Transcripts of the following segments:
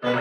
I'm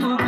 बहुत